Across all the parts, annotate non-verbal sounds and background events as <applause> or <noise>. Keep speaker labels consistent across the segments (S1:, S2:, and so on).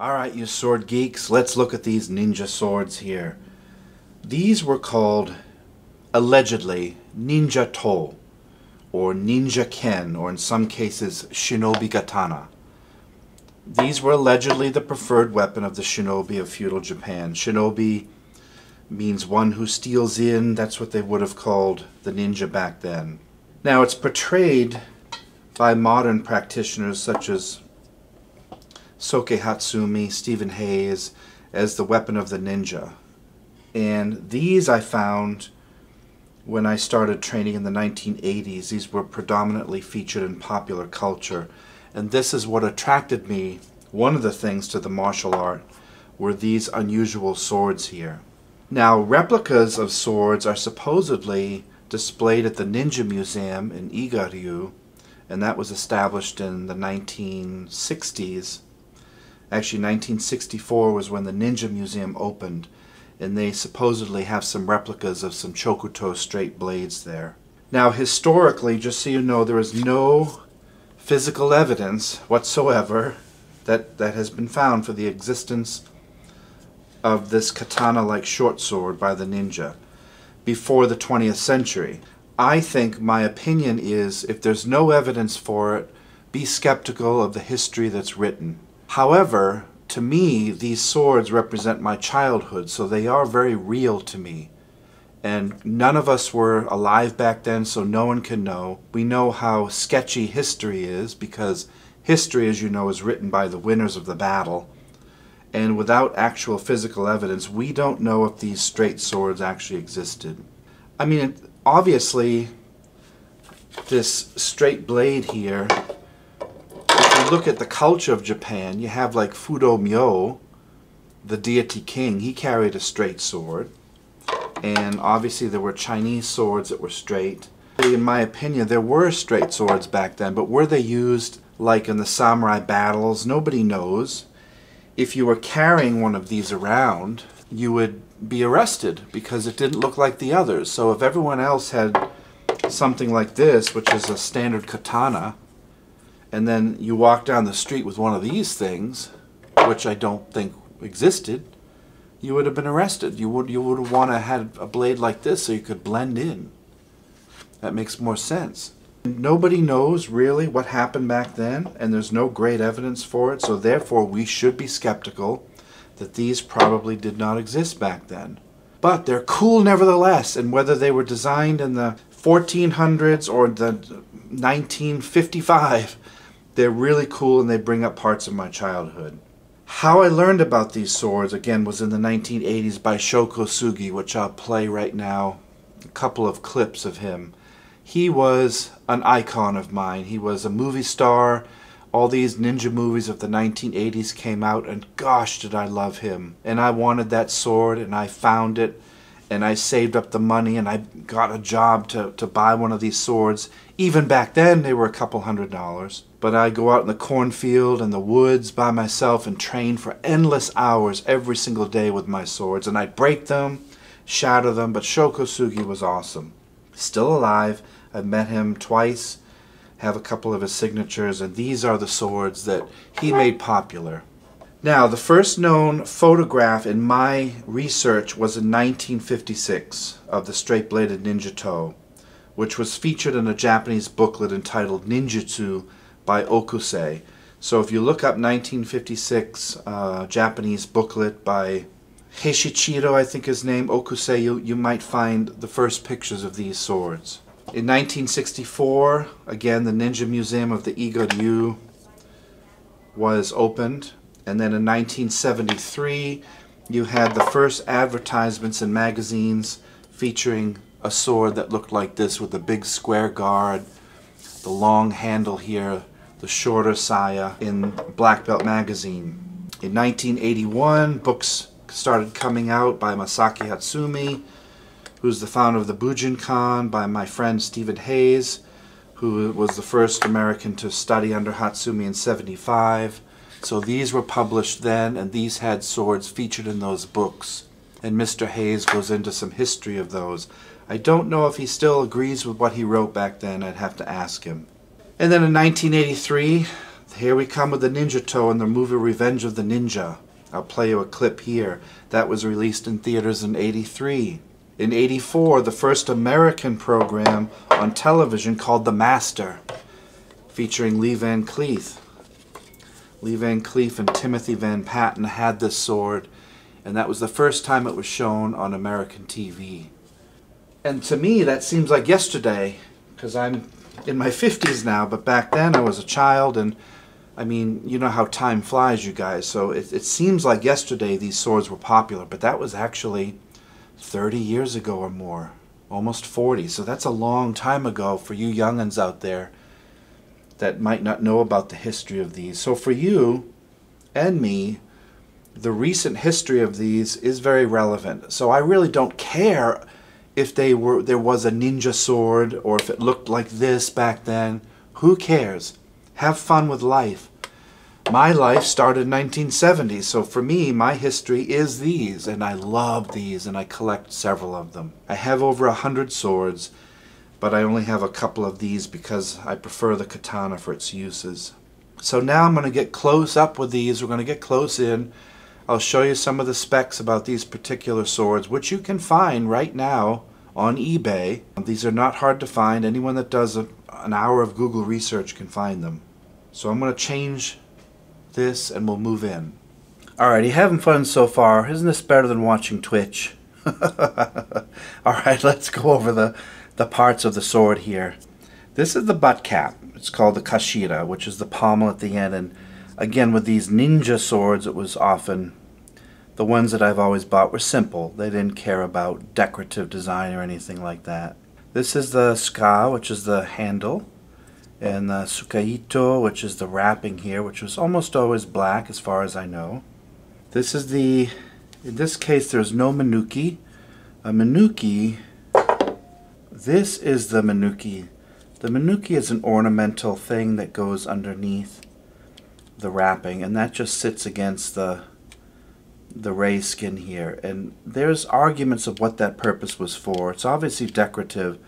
S1: Alright, you sword geeks, let's look at these ninja swords here. These were called, allegedly, ninja to, or ninja ken, or in some cases, shinobi katana. These were allegedly the preferred weapon of the shinobi of feudal Japan. Shinobi means one who steals in, that's what they would have called the ninja back then. Now it's portrayed by modern practitioners such as Soke Hatsumi, Stephen Hayes, as the weapon of the ninja. And these I found when I started training in the 1980s. These were predominantly featured in popular culture. And this is what attracted me, one of the things to the martial art, were these unusual swords here. Now, replicas of swords are supposedly displayed at the Ninja Museum in Iga-ryu, and that was established in the 1960s Actually, 1964 was when the Ninja Museum opened, and they supposedly have some replicas of some Chokuto straight blades there. Now, historically, just so you know, there is no physical evidence whatsoever that, that has been found for the existence of this katana-like short sword by the ninja before the 20th century. I think my opinion is if there's no evidence for it, be skeptical of the history that's written. However, to me, these swords represent my childhood, so they are very real to me. And none of us were alive back then, so no one can know. We know how sketchy history is because history, as you know, is written by the winners of the battle. And without actual physical evidence, we don't know if these straight swords actually existed. I mean, obviously, this straight blade here if you look at the culture of Japan, you have like Fudo Myo, the deity king, he carried a straight sword. And obviously there were Chinese swords that were straight. In my opinion, there were straight swords back then, but were they used like in the samurai battles? Nobody knows. If you were carrying one of these around, you would be arrested because it didn't look like the others. So if everyone else had something like this, which is a standard katana, and then you walk down the street with one of these things, which I don't think existed, you would have been arrested. You would you would want to have a blade like this so you could blend in. That makes more sense. Nobody knows really what happened back then, and there's no great evidence for it, so therefore we should be skeptical that these probably did not exist back then. But they're cool nevertheless, and whether they were designed in the 1400s or the 1955, they're really cool and they bring up parts of my childhood. How I learned about these swords, again, was in the 1980s by Sho Kosugi, which I'll play right now. A couple of clips of him. He was an icon of mine. He was a movie star. All these ninja movies of the 1980s came out, and gosh, did I love him. And I wanted that sword, and I found it, and I saved up the money, and I got a job to, to buy one of these swords. Even back then, they were a couple hundred dollars. But I'd go out in the cornfield and the woods by myself and train for endless hours every single day with my swords. And I'd break them, shatter them, but Sho Kosugi was awesome. Still alive. I've met him twice, have a couple of his signatures, and these are the swords that he made popular. Now, the first known photograph in my research was in 1956 of the straight-bladed ninja to which was featured in a Japanese booklet entitled Ninjutsu by Okusei. So if you look up 1956 uh, Japanese booklet by Heishichiro, I think his name, Okusei, you, you might find the first pictures of these swords. In 1964, again, the Ninja Museum of the Iga-ryu was opened. And then in 1973, you had the first advertisements in magazines featuring a sword that looked like this with a big square guard, the long handle here, the shorter saya in Black Belt magazine. In 1981, books started coming out by Masaaki Hatsumi, who's the founder of the Bujinkan, by my friend Stephen Hayes, who was the first American to study under Hatsumi in 75. So these were published then, and these had swords featured in those books. And Mr. Hayes goes into some history of those. I don't know if he still agrees with what he wrote back then. I'd have to ask him. And then in 1983, here we come with the Ninja-To and the movie Revenge of the Ninja. I'll play you a clip here. That was released in theaters in 83. In 84, the first American program on television called The Master, featuring Lee Van Cleef. Lee Van Cleef and Timothy Van Patten had this sword, and that was the first time it was shown on American TV. And to me, that seems like yesterday, because I'm in my 50s now, but back then I was a child, and I mean, you know how time flies, you guys, so it, it seems like yesterday these swords were popular, but that was actually 30 years ago or more, almost 40, so that's a long time ago for you young'uns out there that might not know about the history of these. So for you and me, the recent history of these is very relevant. So I really don't care if they were there was a ninja sword or if it looked like this back then. Who cares? Have fun with life. My life started in 1970, so for me, my history is these, and I love these, and I collect several of them. I have over a hundred swords, but I only have a couple of these because I prefer the katana for its uses. So now I'm going to get close up with these. We're going to get close in. I'll show you some of the specs about these particular swords, which you can find right now on eBay. These are not hard to find. Anyone that does a, an hour of Google research can find them. So I'm going to change this and we'll move in. Alrighty, having fun so far. Isn't this better than watching Twitch? <laughs> Alright, let's go over the the parts of the sword here. This is the butt cap. It's called the kashira, which is the pommel at the end. And again, with these ninja swords, it was often the ones that I've always bought were simple. They didn't care about decorative design or anything like that. This is the tsuka, which is the handle, and the uh, tsukaito, which is the wrapping here, which was almost always black as far as I know. This is the, in this case, there's no Menuki. A Menuki, this is the Menuki. The Menuki is an ornamental thing that goes underneath the wrapping and that just sits against the the ray skin here and there's arguments of what that purpose was for. It's obviously decorative.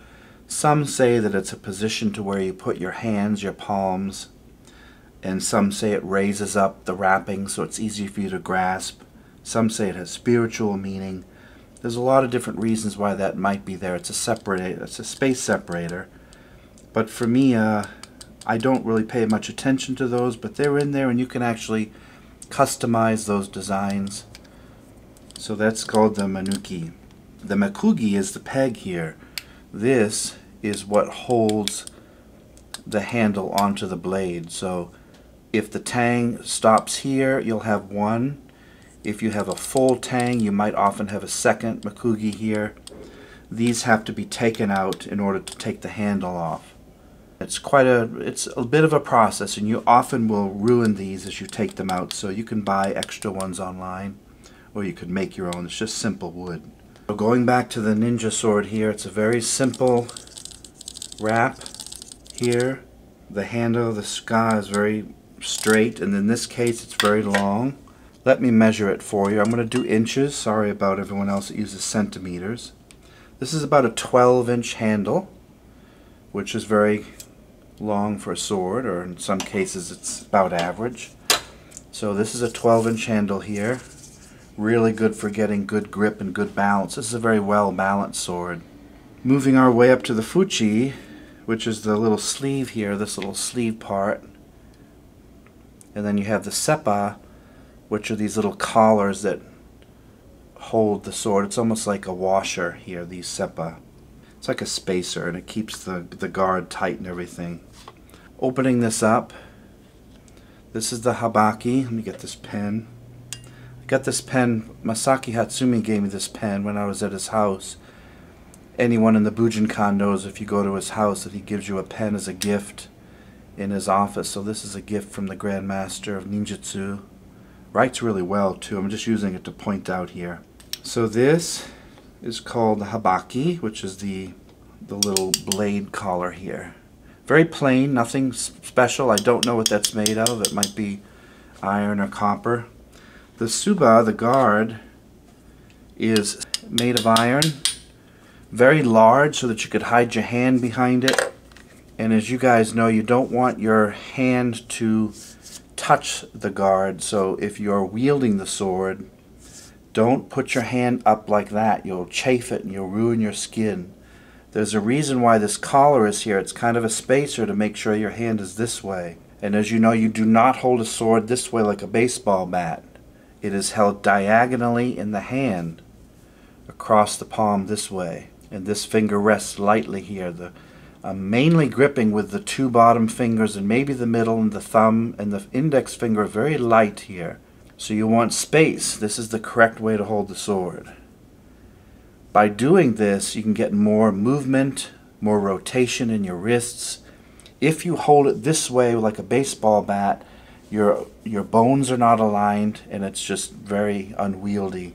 S1: Some say that it's a position to where you put your hands, your palms, and some say it raises up the wrapping so it's easier for you to grasp. Some say it has spiritual meaning. There's a lot of different reasons why that might be there. It's a separator, it's a space separator. But for me, uh, I don't really pay much attention to those, but they're in there and you can actually customize those designs. So that's called the Menuki. The Mekugi is the peg here. This is what holds the handle onto the blade. So if the tang stops here, you'll have one if you have a full tang, you might often have a second Mekugi here. These have to be taken out in order to take the handle off. It's quite a, it's a bit of a process and you often will ruin these as you take them out. So you can buy extra ones online or you could make your own. It's just simple wood. So going back to the ninja sword here, it's a very simple wrap here. The handle of the tsuka is very straight and in this case it's very long. Let me measure it for you. I'm going to do inches. Sorry about everyone else that uses centimeters. This is about a 12 inch handle, which is very long for a sword, or in some cases it's about average. So this is a 12 inch handle here. Really good for getting good grip and good balance. This is a very well balanced sword. Moving our way up to the fuchi, which is the little sleeve here, this little sleeve part. And then you have the seppa, which are these little collars that hold the sword. It's almost like a washer here, these seppa. It's like a spacer and it keeps the, the guard tight and everything. Opening this up, this is the habaki. Let me get this pen. I got this pen, Masaaki Hatsumi gave me this pen when I was at his house. Anyone in the Bujinkan knows if you go to his house that he gives you a pen as a gift in his office. So this is a gift from the Grand Master of Ninjutsu. Writes really well too. I'm just using it to point out here. So this is called the habaki, which is the the little blade collar here. Very plain, nothing special. I don't know what that's made of. It might be iron or copper. The tsuba, the guard, is made of iron, very large so that you could hide your hand behind it. And as you guys know, you don't want your hand to touch the guard. So if you're wielding the sword, don't put your hand up like that. You'll chafe it and you'll ruin your skin. There's a reason why this collar is here. It's kind of a spacer to make sure your hand is this way. And as you know, you do not hold a sword this way like a baseball bat. It is held diagonally in the hand across the palm this way. And this finger rests lightly here. The, I'm mainly gripping with the two bottom fingers and maybe the middle and the thumb and the index finger very light here. So you want space. This is the correct way to hold the sword. By doing this, you can get more movement, more rotation in your wrists, if you hold it this way like a baseball bat, your your bones are not aligned and it's just very unwieldy.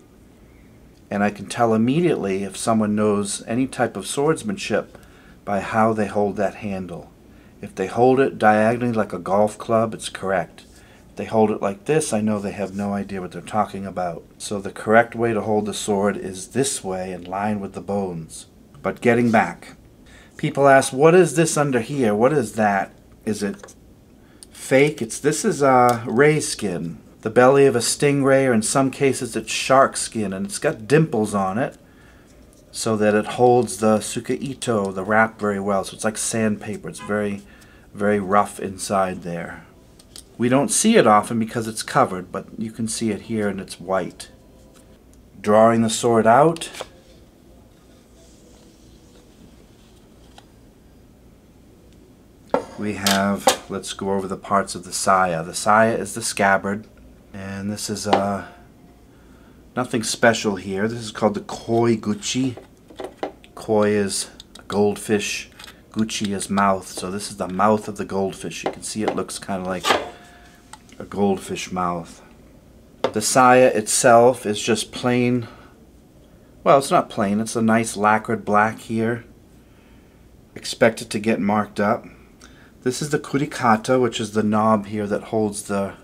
S1: And I can tell immediately if someone knows any type of swordsmanship by how they hold that handle. If they hold it diagonally like a golf club, it's correct. If they hold it like this, I know they have no idea what they're talking about. So the correct way to hold the sword is this way in line with the bones. But getting back, people ask, what is this under here? What is that? Is it fake? It's This is uh, ray skin. The belly of a stingray, or in some cases it's shark skin, and it's got dimples on it so that it holds the tsukaito, the wrap, very well. So it's like sandpaper. It's very, very rough inside there. We don't see it often because it's covered, but you can see it here and it's white. Drawing the sword out, we have, let's go over the parts of the saya. The saya is the scabbard, and this is uh, nothing special here. This is called the koi guchi. Koi is goldfish, guchi is mouth, so this is the mouth of the goldfish. You can see it looks kind of like a goldfish mouth. The saya itself is just plain, well it's not plain, it's a nice lacquered black here. Expect it to get marked up. This is the kurikata, which is the knob here that holds the,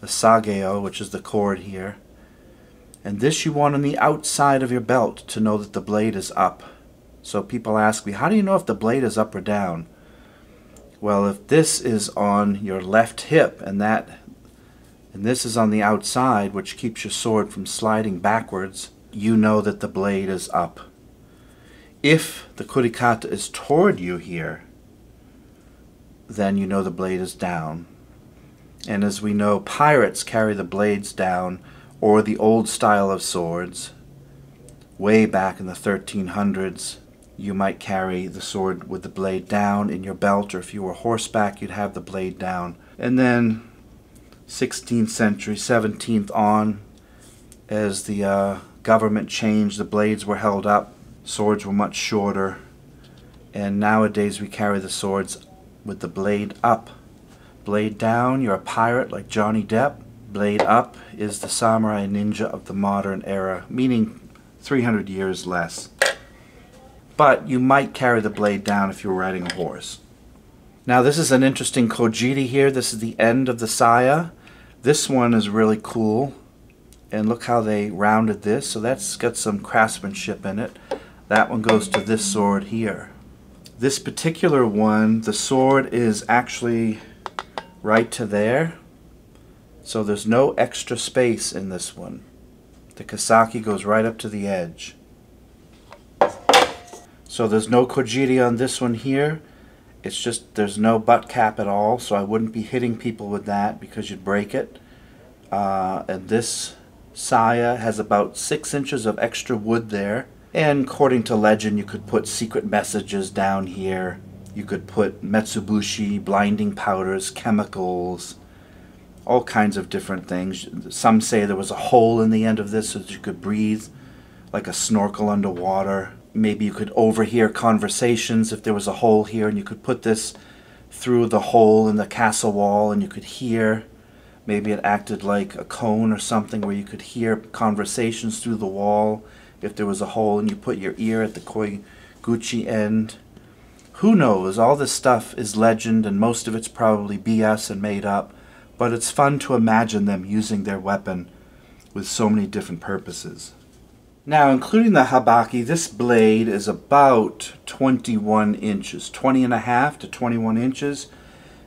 S1: the sageo, which is the cord here. And this you want on the outside of your belt to know that the blade is up. So people ask me, how do you know if the blade is up or down? Well, if this is on your left hip and that and this is on the outside, which keeps your sword from sliding backwards, you know that the blade is up. If the kurikata is toward you here, then you know the blade is down. And as we know, pirates carry the blades down, or the old style of swords. Way back in the 1300s, you might carry the sword with the blade down in your belt, or if you were horseback, you'd have the blade down. And then 16th century, 17th on, as the uh, government changed, the blades were held up, swords were much shorter, and nowadays we carry the swords with the blade up. Blade down, you're a pirate like Johnny Depp. Blade up is the samurai ninja of the modern era, meaning 300 years less. But you might carry the blade down if you were riding a horse. Now this is an interesting kojiri here. This is the end of the saya. This one is really cool. And look how they rounded this. So that's got some craftsmanship in it. That one goes to this sword here. This particular one, the sword is actually right to there. So there's no extra space in this one. The Kissaki goes right up to the edge. So there's no Kojiri on this one here. It's just there's no butt cap at all, so I wouldn't be hitting people with that because you'd break it. Uh, and this Saya has about six inches of extra wood there. And according to legend, you could put secret messages down here. You could put metsubushi, blinding powders, chemicals, all kinds of different things. Some say there was a hole in the end of this so that you could breathe like a snorkel underwater. Maybe you could overhear conversations if there was a hole here and you could put this through the hole in the castle wall and you could hear. Maybe it acted like a cone or something where you could hear conversations through the wall if there was a hole and you put your ear at the koi guchi end. Who knows? All this stuff is legend and most of it's probably BS and made up, but it's fun to imagine them using their weapon with so many different purposes. Now, including the habaki, this blade is about 21 inches, 20 and a half to 21 inches.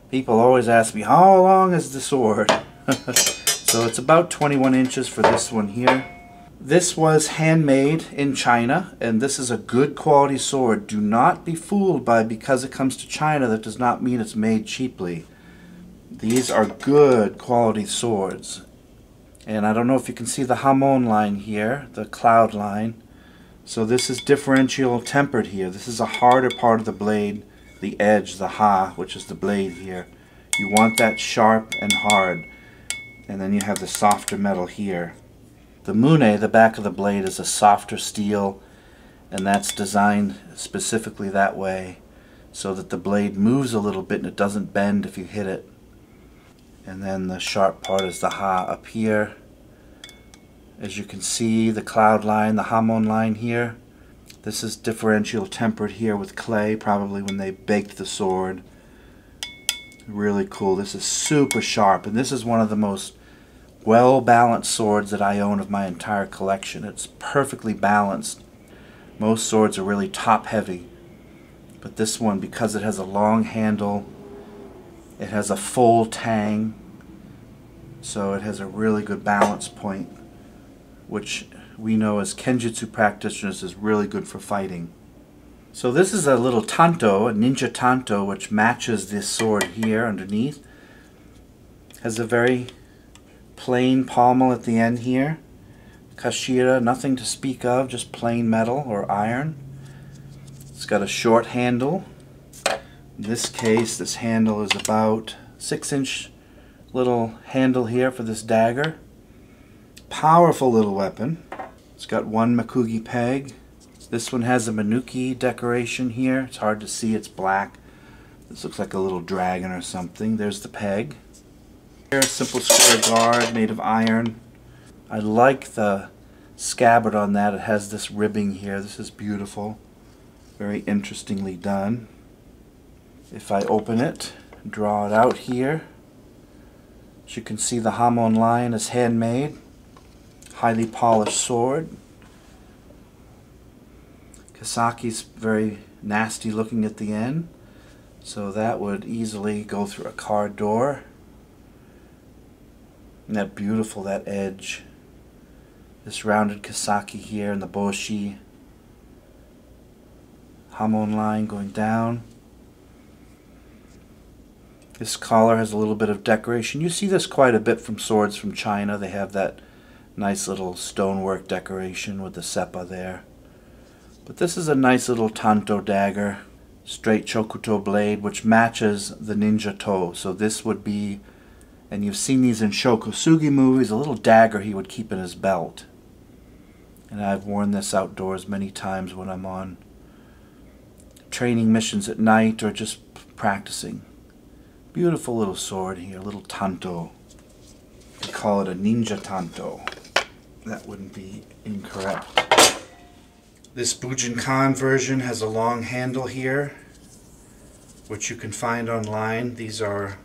S1: People always ask me, how long is the sword? <laughs> so it's about 21 inches for this one here. This was handmade in China, and this is a good quality sword. Do not be fooled by because it comes to China, that does not mean it's made cheaply. These are good quality swords. And I don't know if you can see the Hamon line here, the cloud line. So this is differential tempered here. This is a harder part of the blade, the edge, the ha, which is the blade here. You want that sharp and hard. And then you have the softer metal here. The Mune, eh, the back of the blade, is a softer steel, and that's designed specifically that way so that the blade moves a little bit and it doesn't bend if you hit it. And then the sharp part is the Ha up here. As you can see, the cloud line, the Hamon line here. This is differential tempered here with clay, probably when they baked the sword. Really cool. This is super sharp, and this is one of the most well-balanced swords that I own of my entire collection. It's perfectly balanced. Most swords are really top-heavy, but this one, because it has a long handle, it has a full tang, so it has a really good balance point, which we know as Kenjutsu practitioners is really good for fighting. So this is a little tanto, a ninja tanto, which matches this sword here underneath. Has a very plain pommel at the end here. Kashira, nothing to speak of, just plain metal or iron. It's got a short handle in this case, this handle is about 6 inch little handle here for this dagger. Powerful little weapon. It's got one Mekugi peg. This one has a Menuki decoration here. It's hard to see, it's black. This looks like a little dragon or something. There's the peg. Here, simple square guard made of iron. I like the scabbard on that. It has this ribbing here. This is beautiful. Very interestingly done. If I open it, draw it out here, as you can see the Hamon line is handmade, highly polished sword. Kissaki's very nasty looking at the end, so that would easily go through a car door. Isn't that beautiful, that edge? This rounded Kissaki here and the Boshi. Hamon line going down. This collar has a little bit of decoration. You see this quite a bit from swords from China. They have that nice little stonework decoration with the seppa there. But this is a nice little tanto dagger, straight chokuto blade, which matches the ninja to. So this would be, and you've seen these in Sho Kosugi movies, a little dagger he would keep in his belt. And I've worn this outdoors many times when I'm on training missions at night or just practicing. Beautiful little sword here, a little tanto. We call it a ninja tanto. That wouldn't be incorrect. This Bujinkan version has a long handle here, which you can find online. These are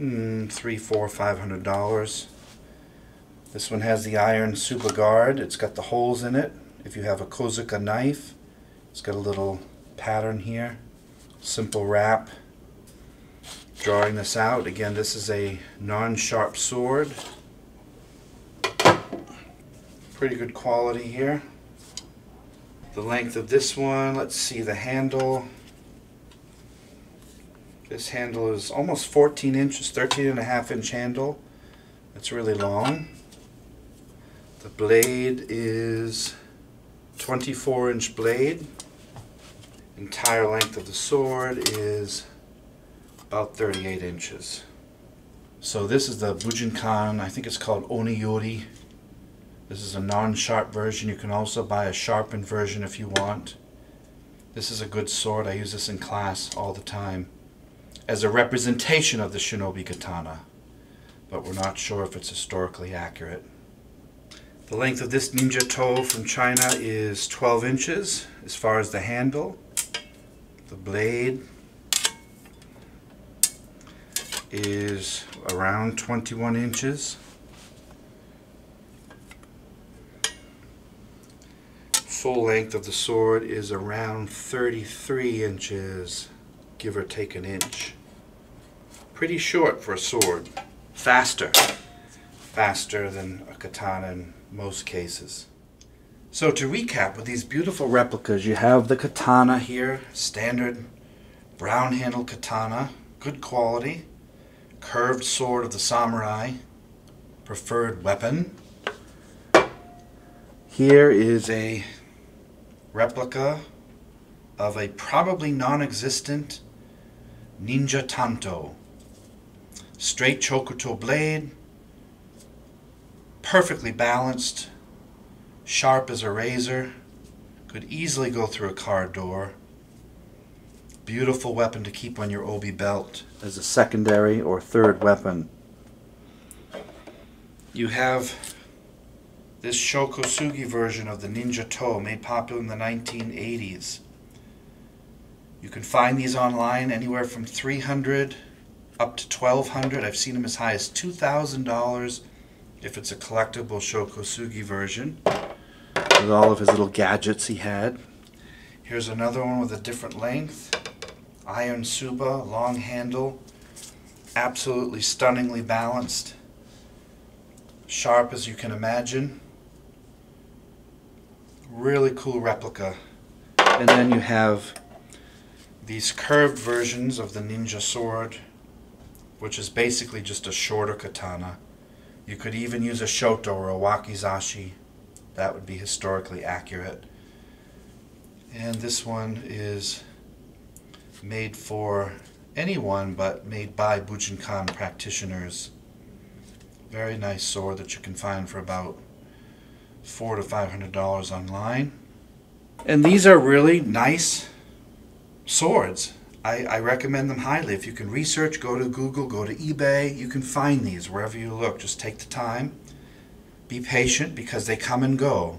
S1: mm, three, four, five hundred dollars. This one has the iron Tsuba guard. It's got the holes in it. If you have a Kozuka knife, it's got a little pattern here. Simple wrap drawing this out. Again, this is a non-sharp sword. Pretty good quality here. The length of this one, let's see the handle. This handle is almost 14 inches, 13 and a half inch handle. That's really long. The blade is 24 inch blade. Entire length of the sword is about 38 inches. So this is the Bujinkan, I think it's called Oniyori. This is a non-sharp version. You can also buy a sharpened version if you want. This is a good sword. I use this in class all the time as a representation of the shinobi katana, but we're not sure if it's historically accurate. The length of this ninja to from China is 12 inches as far as the handle. The blade is around 21 inches. full length of the sword is around 33 inches, give or take an inch. Pretty short for a sword. Faster. Faster than a katana in most cases. So to recap, with these beautiful replicas, you have the katana here, standard brown handle katana, good quality, curved sword of the samurai, preferred weapon. Here is a replica of a probably non-existent Ninja Tanto. Straight Chokuto blade, perfectly balanced, sharp as a razor, could easily go through a car door. Beautiful weapon to keep on your obi belt as a secondary or third weapon. You have this Sho Kosugi version of the Ninja-To made popular in the 1980s. You can find these online anywhere from 300 up to 1200 I've seen them as high as $2,000 if it's a collectible Sho Kosugi version with all of his little gadgets he had. Here's another one with a different length. Iron Tsuba, long handle, absolutely stunningly balanced, sharp as you can imagine. Really cool replica. And then you have these curved versions of the ninja sword, which is basically just a shorter katana. You could even use a shoto or a wakizashi that would be historically accurate. And this one is made for anyone but made by Bujinkan practitioners. Very nice sword that you can find for about four to five hundred dollars online. And these are really nice swords. I, I recommend them highly. If you can research, go to Google, go to eBay, you can find these wherever you look. Just take the time be patient because they come and go.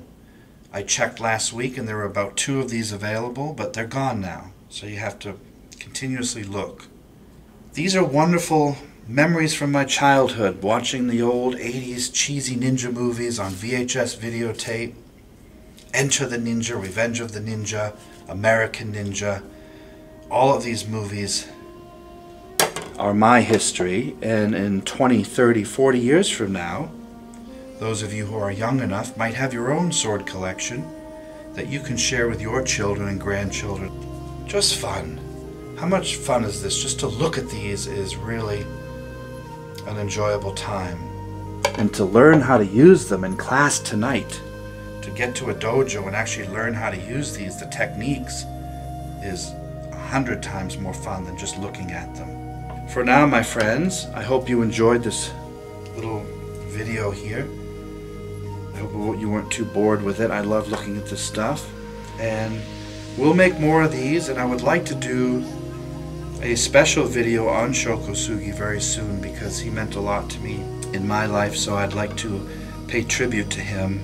S1: I checked last week and there were about two of these available, but they're gone now. So you have to continuously look. These are wonderful memories from my childhood, watching the old 80s cheesy ninja movies on VHS videotape. Enter the Ninja, Revenge of the Ninja, American Ninja. All of these movies are my history, and in 20, 30, 40 years from now, those of you who are young enough might have your own sword collection that you can share with your children and grandchildren. Just fun. How much fun is this? Just to look at these is really an enjoyable time. And to learn how to use them in class tonight, to get to a dojo and actually learn how to use these, the techniques, is hundred times more fun than just looking at them. For now, my friends, I hope you enjoyed this little video here. I hope you weren't too bored with it. I love looking at this stuff. And we'll make more of these, and I would like to do a special video on Sho Kosugi very soon because he meant a lot to me in my life, so I'd like to pay tribute to him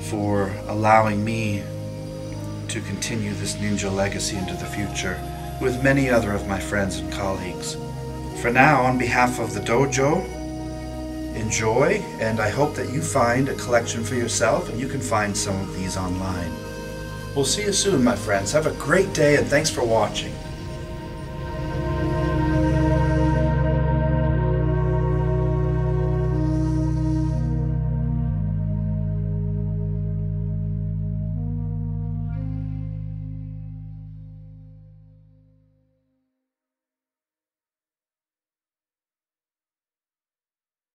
S1: for allowing me to continue this ninja legacy into the future with many other of my friends and colleagues. For now, on behalf of the dojo, enjoy, and I hope that you find a collection for yourself and you can find some of these online. We'll see you soon, my friends. Have a great day and thanks for watching.